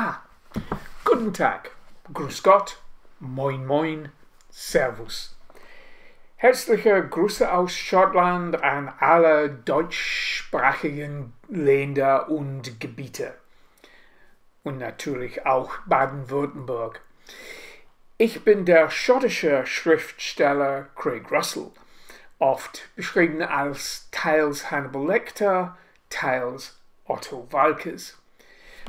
Ah, guten Tag, Grüß Gott, Moin Moin, Servus. Herzliche Grüße aus Schottland an alle deutschsprachigen Länder und Gebiete. Und natürlich auch Baden-Württemberg. Ich bin der schottische Schriftsteller Craig Russell, oft beschrieben als teils Hannibal Lecter, teils Otto Walkes.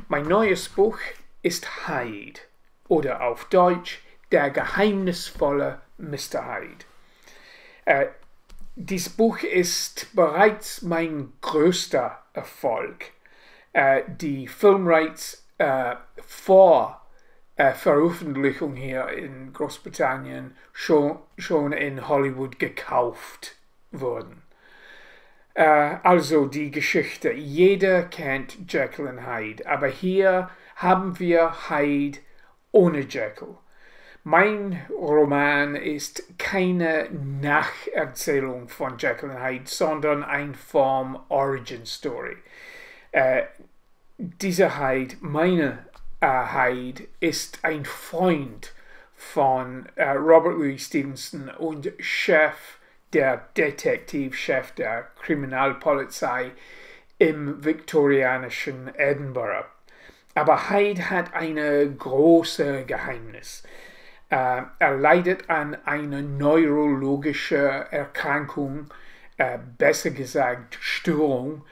Mein neues Buch ist Hyde oder auf Deutsch Der geheimnisvolle Mr. Hyde. Äh, dieses Buch ist bereits mein größter Erfolg. Äh, die Filmrights äh, vor äh, Veröffentlichung hier in Großbritannien schon, schon in Hollywood gekauft wurden. Äh, also die Geschichte. Jeder kennt Jekyll und Hyde, aber hier haben wir Hyde ohne Jekyll. Mein Roman ist keine Nacherzählung von Jekyll und Hyde, sondern ein Form Origin Story. Äh, dieser Hyde, meine äh, Hyde, ist ein Freund von äh, Robert Louis Stevenson und Chef, der Detektivchef der Kriminalpolizei im viktorianischen Edinburgh. Aber Hyde hat ein großes Geheimnis. Äh, er leidet an einer neurologischen Erkrankung, äh, besser gesagt Störung,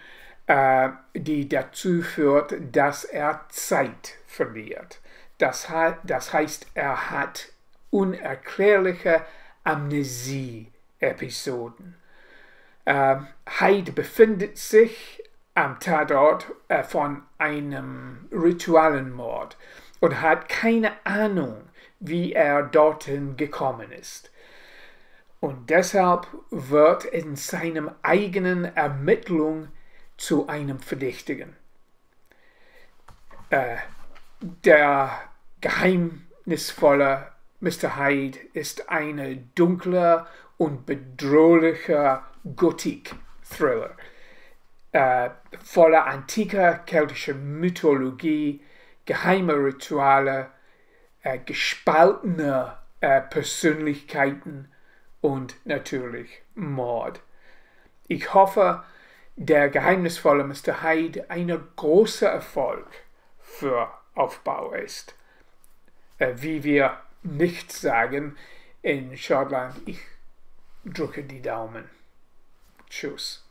äh, die dazu führt, dass er Zeit verliert. Das, das heißt, er hat unerklärliche Amnesie-Episoden. Äh, Hyde befindet sich am Tatort äh, von einem Ritualenmord und hat keine Ahnung, wie er dorthin gekommen ist. Und deshalb wird in seinem eigenen Ermittlung zu einem Verdächtigen. Äh, der geheimnisvolle Mr. Hyde ist eine dunkle und bedrohliche Gothic-Thriller, äh, voller antiker keltischer Mythologie, geheimer Rituale, äh, gespaltene äh, Persönlichkeiten und natürlich Mord. Ich hoffe, der geheimnisvolle Mr. Hyde ein großer Erfolg für Aufbau ist. Äh, wie wir nicht sagen in Schottland, ich drücke die Daumen. Tschüss.